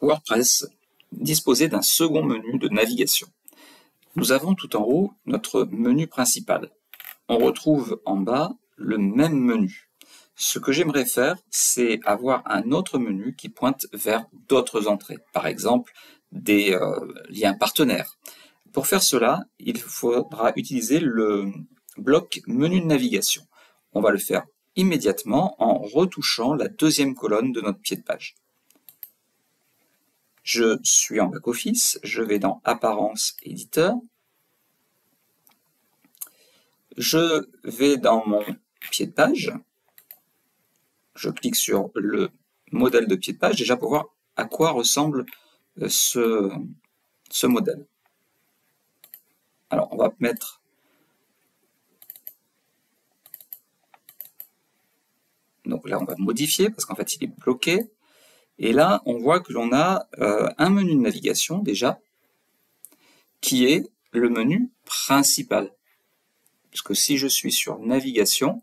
WordPress disposer d'un second menu de navigation. Nous avons tout en haut notre menu principal. On retrouve en bas le même menu. Ce que j'aimerais faire, c'est avoir un autre menu qui pointe vers d'autres entrées, par exemple des euh, liens partenaires. Pour faire cela, il faudra utiliser le bloc menu de navigation. On va le faire immédiatement en retouchant la deuxième colonne de notre pied de page. Je suis en back-office, je vais dans Apparence éditeur, je vais dans mon pied de page, je clique sur le modèle de pied de page déjà pour voir à quoi ressemble euh, ce, ce modèle. Alors on va mettre donc là on va modifier parce qu'en fait il est bloqué et là, on voit que l'on a euh, un menu de navigation déjà, qui est le menu principal. Parce que si je suis sur navigation,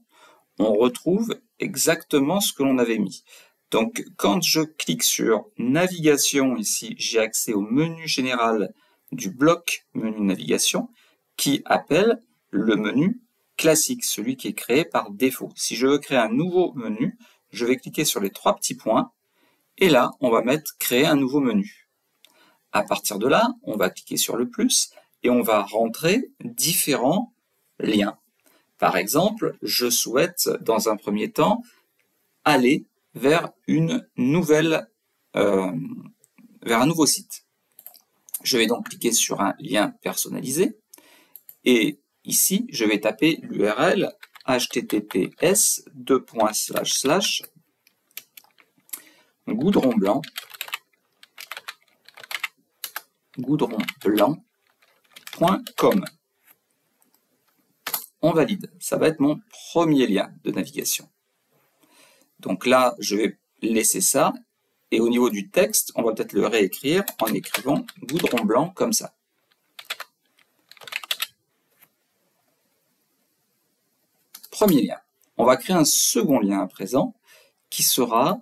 on retrouve exactement ce que l'on avait mis. Donc quand je clique sur navigation ici, j'ai accès au menu général du bloc menu navigation qui appelle le menu classique, celui qui est créé par défaut. Si je veux créer un nouveau menu, je vais cliquer sur les trois petits points et là, on va mettre créer un nouveau menu. À partir de là, on va cliquer sur le plus et on va rentrer différents liens. Par exemple, je souhaite dans un premier temps aller vers une nouvelle, euh, vers un nouveau site. Je vais donc cliquer sur un lien personnalisé et ici, je vais taper l'URL https goudron blanc, goudron blanc.com. On valide. Ça va être mon premier lien de navigation. Donc là, je vais laisser ça. Et au niveau du texte, on va peut-être le réécrire en écrivant goudron blanc comme ça. Premier lien. On va créer un second lien à présent qui sera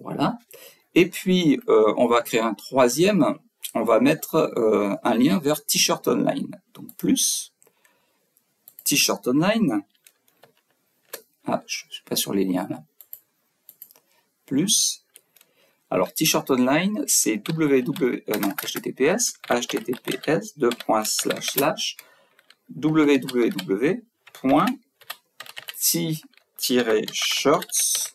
Voilà. Et puis, euh, on va créer un troisième. On va mettre euh, un lien vers T-shirt online. Donc, plus T-shirt online. Ah, je ne suis pas sur les liens là. Plus. Alors, T-shirt online, c'est www, euh, non, https, https, deux slash slash, www.t-shirts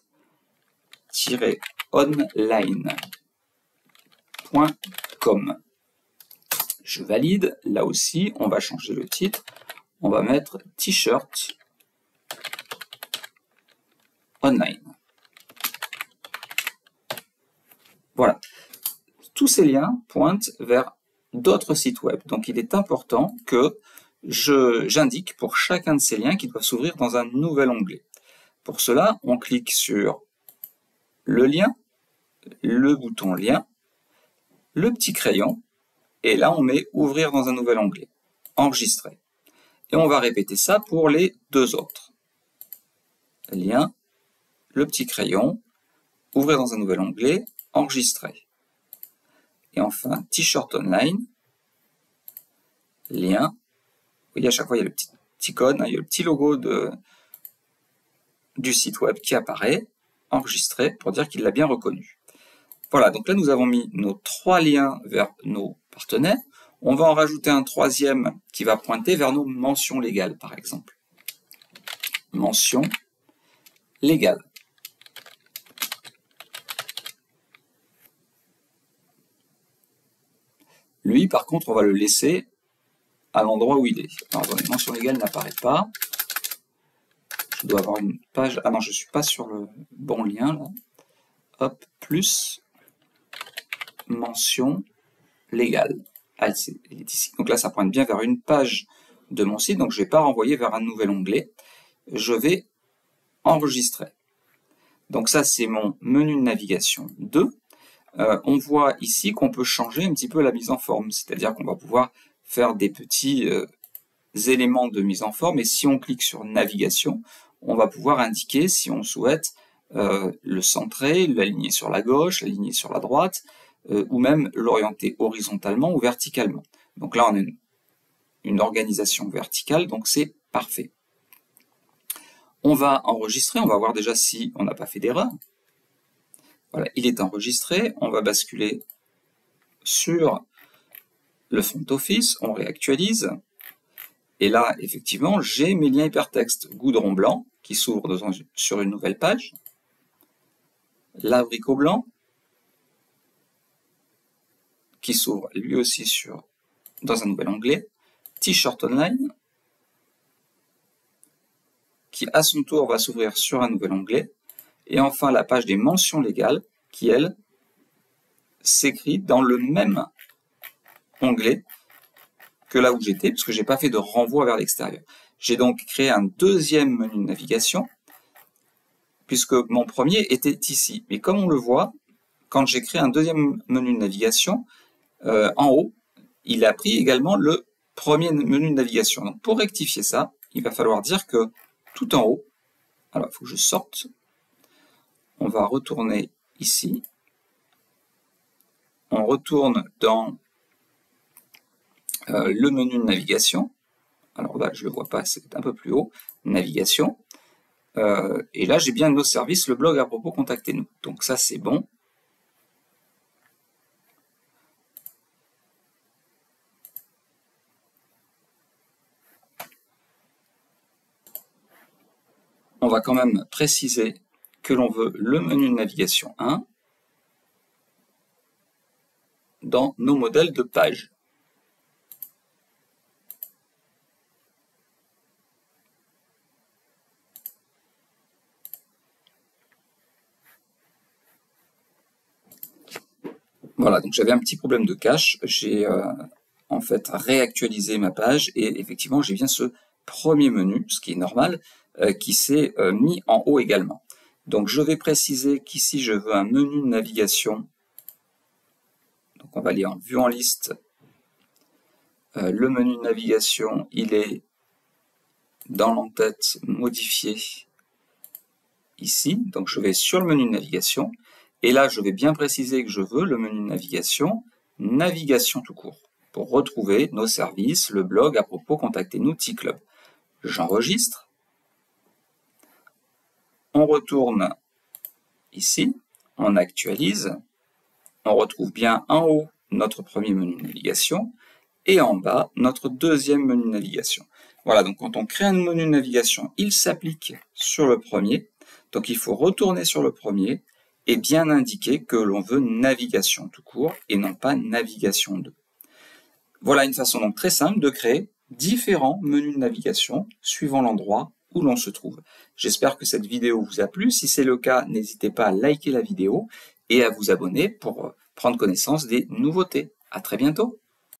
online.com. Je valide. Là aussi, on va changer le titre. On va mettre t-shirt online. Voilà. Tous ces liens pointent vers d'autres sites web. Donc il est important que j'indique pour chacun de ces liens qu'ils doivent s'ouvrir dans un nouvel onglet. Pour cela, on clique sur le lien, le bouton lien, le petit crayon, et là on met ouvrir dans un nouvel onglet, enregistrer. Et on va répéter ça pour les deux autres. Lien, le petit crayon, ouvrir dans un nouvel onglet, enregistrer. Et enfin, t-shirt online, lien. Vous voyez, à chaque fois, il y a le petit icône, hein, il y a le petit logo du site web qui apparaît enregistré pour dire qu'il l'a bien reconnu. Voilà, donc là nous avons mis nos trois liens vers nos partenaires. On va en rajouter un troisième qui va pointer vers nos mentions légales, par exemple. Mention légale. Lui, par contre, on va le laisser à l'endroit où il est. Alors, les mentions légales n'apparaît pas. Je dois avoir une page. Ah non, je ne suis pas sur le bon lien là. Hop, plus mention légale. Ah, est ici. Donc là, ça pointe bien vers une page de mon site. Donc je ne vais pas renvoyer vers un nouvel onglet. Je vais enregistrer. Donc ça, c'est mon menu de navigation 2. Euh, on voit ici qu'on peut changer un petit peu la mise en forme, c'est-à-dire qu'on va pouvoir faire des petits euh, éléments de mise en forme, et si on clique sur navigation, on va pouvoir indiquer si on souhaite euh, le centrer, l'aligner sur la gauche, l'aligner sur la droite, ou même l'orienter horizontalement ou verticalement. Donc là, on a une organisation verticale, donc c'est parfait. On va enregistrer, on va voir déjà si on n'a pas fait d'erreur. Voilà, il est enregistré, on va basculer sur le front office, on réactualise, et là, effectivement, j'ai mes liens hypertextes goudron blanc qui s'ouvrent sur une nouvelle page, l'abricot blanc qui s'ouvre lui aussi sur, dans un nouvel onglet, t-shirt online, qui à son tour va s'ouvrir sur un nouvel onglet, et enfin la page des mentions légales, qui elle s'écrit dans le même onglet que là où j'étais, puisque j'ai pas fait de renvoi vers l'extérieur. J'ai donc créé un deuxième menu de navigation, puisque mon premier était ici. Mais comme on le voit, quand j'ai créé un deuxième menu de navigation, euh, en haut, il a pris également le premier menu de navigation. Donc pour rectifier ça, il va falloir dire que tout en haut. Alors, il faut que je sorte. On va retourner ici. On retourne dans euh, le menu de navigation. Alors là, je ne le vois pas, c'est un peu plus haut. Navigation. Euh, et là, j'ai bien nos services, le blog à propos, contactez-nous. Donc ça, c'est bon. on va quand même préciser que l'on veut le menu de navigation 1 dans nos modèles de page. Voilà, donc j'avais un petit problème de cache. J'ai euh, en fait réactualisé ma page et effectivement j'ai bien ce premier menu, ce qui est normal, euh, qui s'est euh, mis en haut également. Donc je vais préciser qu'ici je veux un menu de navigation. Donc on va aller en vue en liste. Le menu de navigation, il est dans l'entête modifié ici. Donc je vais sur le menu de navigation. Et là, je vais bien préciser que je veux le menu navigation, navigation tout court, pour retrouver nos services, le blog à propos, contactez-nous T-Club. J'enregistre on retourne ici, on actualise, on retrouve bien en haut notre premier menu navigation et en bas notre deuxième menu navigation. Voilà, donc quand on crée un menu navigation, il s'applique sur le premier, donc il faut retourner sur le premier et bien indiquer que l'on veut navigation tout court et non pas navigation 2. Voilà une façon donc très simple de créer différents menus de navigation suivant l'endroit où l'on se trouve. J'espère que cette vidéo vous a plu. Si c'est le cas, n'hésitez pas à liker la vidéo et à vous abonner pour prendre connaissance des nouveautés. À très bientôt